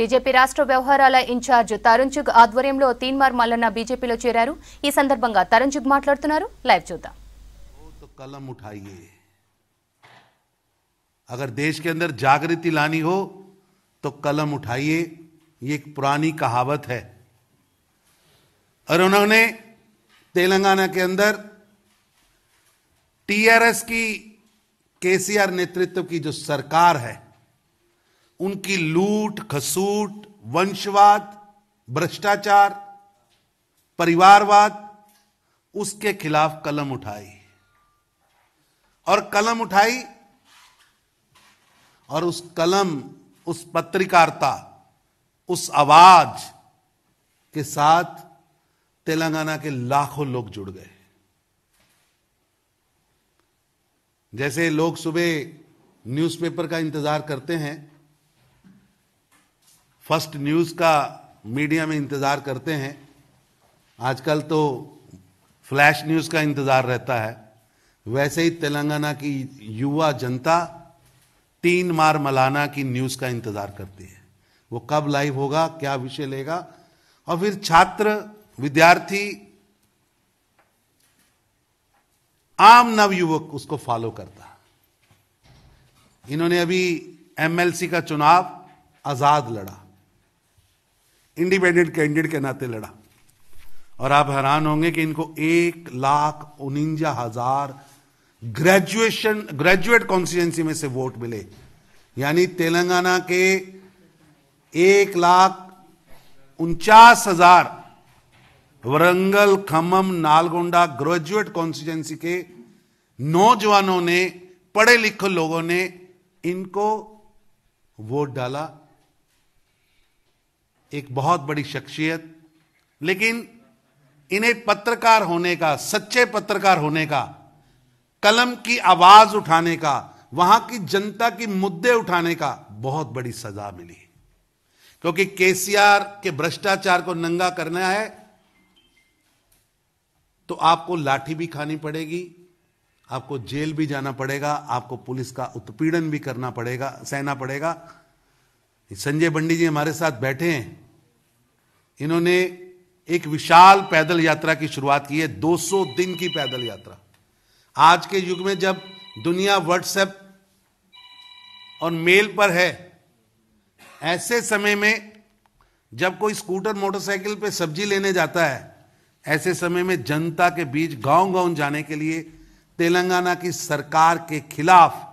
BJP రాష్ట్ర వ్యవహారాల incharge Tarun Chugh ఆధ్వర్యంలో తీన్మార్ మల్లన్న బీజేపీలో చేరారు ఈ సందర్భంగా తరుణ్ చుగ్ మాట్లాడుతున్నారు లైవ్ చూద్దాం तो कलम उठाइए अगर देश के अंदर जागृति लानी हो तो कलम उठाइए ये एक पुरानी कहावत है और उन्होंने तेलंगाना के अंदर टीआरएस की केसीआर नेतृत्व की जो सरकार है उनकी लूट, खसूट, वंशवाद, भ्रष्टाचार, परिवारवाद, उसके खिलाफ कलम उठाई। और कलम उठाई और उस कलम, उस पत्रकारिता, उस आवाज़ के साथ तेलंगाना के लाखों लोग जुड़ गए। जैसे लोग सुबह न्यूज़पेपर का इंतज़ार करते हैं फ़र्स्ट न्यूज़ का मीडिया में इंतज़ार करते हैं। आजकल तो फ्लैश न्यूज़ का इंतज़ार रहता है। वैसे ही तेलंगाना की युवा जनता तीन मार मलाना की न्यूज़ का इंतज़ार करती है। वो कब लाइव होगा, क्या विषय लेगा? और फिर छात्र, विद्यार्थी, आम नवयुवक उसको फॉलो करता इन्होंने अभी एमएलसी का चुनाव आज़ाद लड़ा। इंडिपेंडेंट कैंडिडेट के नाते लड़ा। और आप हैरान होंगे कि इनको एक लाख उनंजा हज़ार ग्रेजुएशन, ग्रेजुएट कॉन्स्टिट्यूंसी में से वोट मिले। यानी तेलंगाना के एक लाख उनचास हज़ार वरंगल, खम्मम, नालगोंडा ग्रेजुएट कॉन्स्टिट्यूंसी के नौजवानों ने, पढ़े लिखे लोगों ने इनको वोट डाला। एक बहुत बड़ी शख्सियत, लेकिन इन्हें पत्रकार होने का, सच्चे पत्रकार होने का, कलम की आवाज़ उठाने का, वहाँ की जनता की मुद्दे उठाने का बहुत बड़ी सजा मिली। क्योंकि केसीआर के भ्रष्टाचार को नंगा करना है तो आपको लाठी भी खानी पड़ेगी, आपको जेल भी जाना पड़ेगा, आपको पुलिस का उत्पीड़न भी करना पड़ेगा, सहना पड़ेगा। संजय बंडी जी हमारे साथ बैठे हैं। इन्होंने एक विशाल पैदल यात्रा की शुरुआत की है 200 दिन की पैदल यात्रा। आज के युग में जब दुनिया व्हाट्सएप और मेल पर है, ऐसे समय में जब कोई स्कूटर, मोटरसाइकिल पे सब्ज़ी लेने जाता है, ऐसे समय में जनता के बीच गाँव गाँव जाने के लिए तेलंगाना की सरकार के खिलाफ,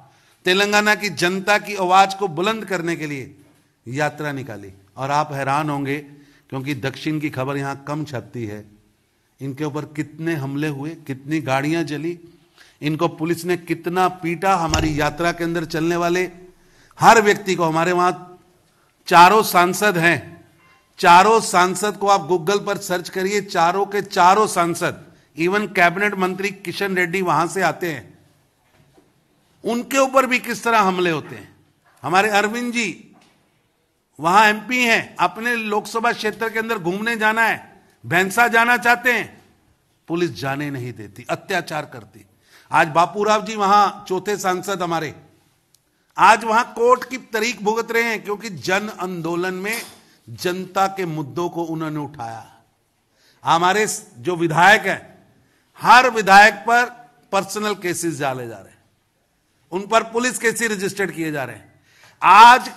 तेलंगाना की जनता की आवाज़ को बुलंद करने के लिए यात्रा निकाली। और आप हैरान होंगे क्योंकि दक्षिण की खबर यहाँ कम छपती है। इनके ऊपर कितने हमले हुए, कितनी गाड़ियाँ जली, इनको पुलिस ने कितना पीटा हमारी यात्रा के अंदर चलने वाले। हर व्यक्ति को हमारे वहाँ चारों सांसद हैं। चारों सांसद को आप गूगल पर सर्च करिए, चारों के चारों सांसद। इवन कैबिनेट मंत्री किशन रेड्डी वहाँ से आते हैं। उनके ऊपर भी किस तरह हमले होते हैं? हमारे अरविंद जी वहाँ एमपी हैं। अपने लोकसभा क्षेत्र के अंदर घूमने जाना है। भैंसा जाना चाहते हैं। पुलिस जाने नहीं देती, अत्याचार करती। आज बापूराव जी वहाँ, चौथे सांसद हमारे। आज वहाँ कोर्ट की तरीक भुगत रहे हैं, क्योंकि जन आंदोलन में जनता के मुद्दों को उन्होंने उठाया। हमारे जो विधायक हैं, हर विधायक पर पर्सनल केसेस डाले जा रहे हैं। उन पर पुलिस केसेस रजिस्टर्ड किए जा रहे हैं। आज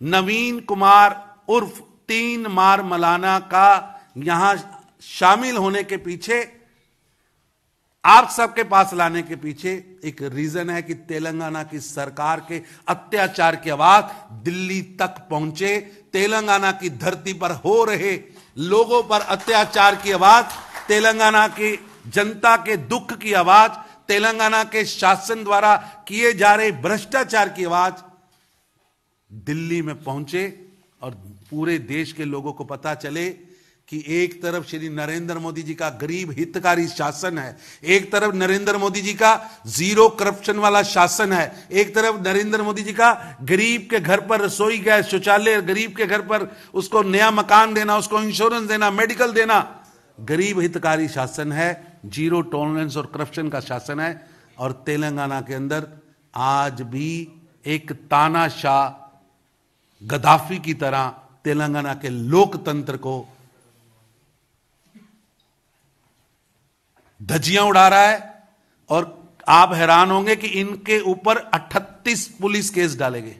नवीन कुमार उर्फ़ तीन मार मलाना का यहाँ शामिल होने के पीछे, आप सबके पास लाने के पीछे एक रीजन है कि तेलंगाना की सरकार के अत्याचार की आवाज़ दिल्ली तक पहुँचे। तेलंगाना की धरती पर हो रहे लोगों पर अत्याचार की आवाज़, तेलंगाना की जनता के दुख की आवाज़, तेलंगाना के शासन द्वारा किए जा रहे भ्रष्टाचार की आवाज़ दिल्ली में पहुँचे और पूरे देश के लोगों को पता चले कि एक तरफ़ श्री नरेंद्र मोदी जी का गरीब हितकारी शासन है, एक तरफ़ नरेंद्र मोदी जी का ज़ीरो करप्शन वाला शासन है, एक तरफ़ नरेंद्र मोदी जी का गरीब के घर पर रसोई गैस शौचालय, गरीब के घर पर उसको नया मकान देना, उसको इंश्योरेंस देना मेडिकल देना। गरीब हितकारी शासन है, ज़ीरो टॉलरेंस और करप्शन का शासन है और तेलंगाना के अंदर आज भी एक तानाशाह गद्दाफी की तरह तेलंगाना के लोकतंत्र को धज्जियाँ उड़ा रहा है और आप हैरान होंगे कि इनके ऊपर 38 पुलिस केस डालेंगे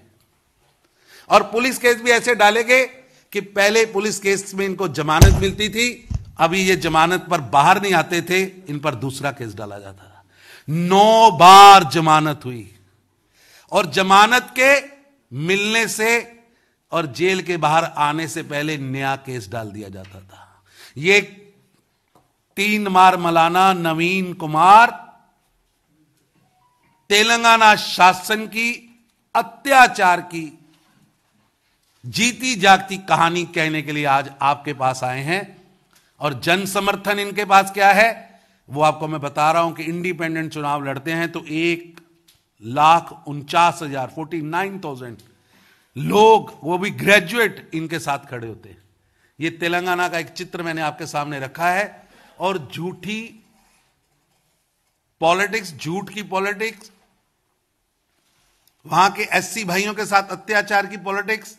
और पुलिस केस भी ऐसे डाले गए कि पहले पुलिस केस में इनको जमानत मिलती थी, अभी ये जमानत पर बाहर नहीं आते थे, इन पर दूसरा केस डाला जाता था। नौ बार जमानत हुई। और जमानत के मिलने से और जेल के बाहर आने से पहले नया केस डाल दिया जाता था। ये तीन मार मलाना, नवीन कुमार, तेलंगाना शासन की, अत्याचार की, जीती जागती कहानी कहने के लिए आज आपके पास आए हैं। और जन समर्थन इनके पास क्या है? वो आपको मैं बता रहा हूँ कि इंडिपेंडेंट चुनाव लड़ते हैं तो एक लाख उनचास हज़ार, फोर्टी नाइन थाउज़ेंड लोग, वो भी ग्रेजुएट इनके साथ खड़े होते हैं। ये तेलंगाना का एक चित्र मैंने आपके सामने रखा है और झूठी पॉलिटिक्स, झूठ की पॉलिटिक्स, वहाँ के एससी भाइयों के साथ अत्याचार की पॉलिटिक्स,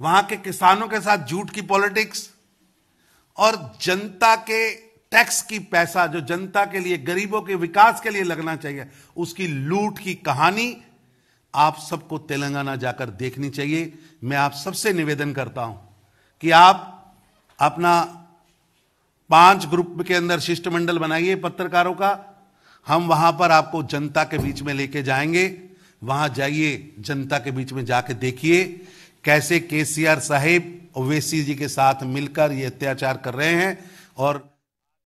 वहाँ के किसानों के साथ झूठ की पॉलिटिक्स और जनता के टैक्स की पैसा, जो जनता के लिए, गरीबों के विकास के लिए लगना चाहिए, उसकी लूट की कहानी आप सबको तेलंगाना जाकर देखनी चाहिए। मैं आप सबसे निवेदन करता हूँ कि आप अपना पाँच ग्रुप के अंदर शिष्टमंडल बनाइए पत्रकारों का। हम वहाँ पर आपको जनता के बीच में लेके जाएँगे। वहाँ जाइए, जनता के बीच में जाके देखिए कैसे केसीआर साहेब ओवैसी जी के साथ मिलकर ये अत्याचार कर रहे हैं और